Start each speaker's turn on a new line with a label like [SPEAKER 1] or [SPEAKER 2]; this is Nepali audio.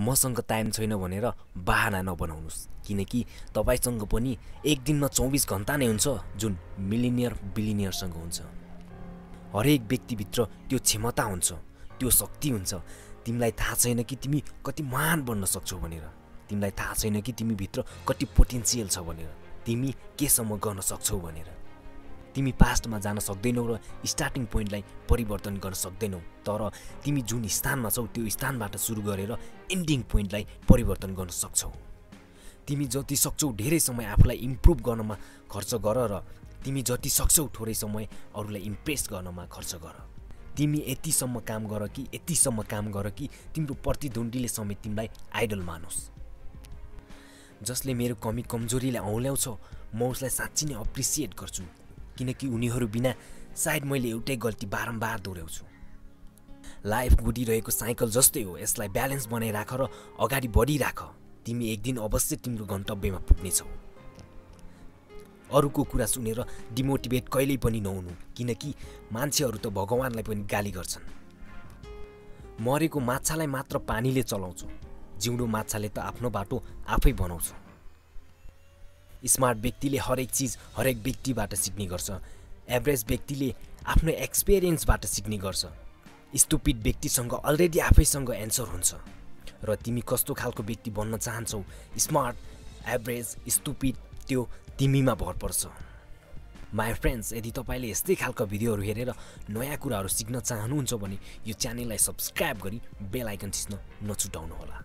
[SPEAKER 1] मसँग टाइम छैन भनेर बाहना नबनाउनुहोस् किनकि तपाईँसँग पनि एक दिनमा चौबिस घन्टा नै हुन्छ जुन मिलिनियर बिलिनियरसँग हुन्छ। हरेक व्यक्तिभित्र त्यो क्षमता हुन्छ त्यो शक्ति हुन्छ। तिमीलाई थाहा छैन कि तिमी कति महान बन्न सक्छौ भनेर। तिमीलाई थाहा छैन कि तिमीभित्र कति पोटेन्सियल छ भनेर। तिमी केसम्म गर्न सक्छौ भनेर। तिमी पास्टमा जान सक्दैनौ र स्टार्टिङ पोइन्टलाई परिवर्तन गर्न सक्दैनौ। तर तिमी जुन स्थानमा छौ त्यो स्थानबाट सुरु गरेर एन्डिङ पोइन्टलाई परिवर्तन गर्न सक्छौ। तिमी जति सक्छौ धेरै समय आफूलाई इम्प्रुभ गर्नमा खर्च गर र तिमी जति सक्छौ थोरै समय अरूलाई इम्प्रेस गर्नमा खर्च गर। तिमी यतिसम्म काम गर कि यतिसम्म काम गर कि तिम्रो प्रतिद्वन्दीले समेत तिमीलाई आइडल मानोस्। जसले मेरो कमी कमजोरीलाई औँल्याउँछ म उसलाई साँच्ची नै अप्रिसिएट गर्छु। किनकि उनीहरू बिना सायद मैले एउटै गल्ती बारम्बार दोहोऱ्याउँछु। लाइफ गुडिरहेको साइकल जस्तै हो यसलाई ब्यालेन्स बनाइराख र अगाडि बढिराख। तिमी एक दिन अवश्य तिम्रो गन्तव्यमा पुग्नेछौ। अरूको कुरा सुनेर डिमोटिभेट कहिल्यै पनि नहुनु किनकि मान्छेहरू त भगवान्लाई पनि गाली गर्छन्। मरेको माछालाई मात्र पानीले चलाउँछ। जिउँदो माछाले त आफ्नो बाटो आफै बनाउँछ। स्मार्ट व्यक्तिले हरेक चिज हरेक व्यक्तिबाट सिक्ने गर्छ। एभरेज व्यक्तिले आफ्नो एक्सपिरियन्सबाट सिक्ने गर्छ। स्टुपिड व्यक्तिसँग अलरेडी आफैसँग एन्सर हुन्छ। र तिमी कस्तो खालको व्यक्ति बन्न चाहन्छौ? स्मार्ट एभरेज स्टुपिड त्यो तिमीमा भर पर्छ। माई फ्रेन्ड्स यदि तपाईँले यस्तै खालको भिडियोहरू हेरेर नयाँ कुराहरू सिक्न चाहनुहुन्छ भने यो च्यानललाई सब्सक्राइब गरी बेल आइकन थिच्न नछुटाउनुहोला।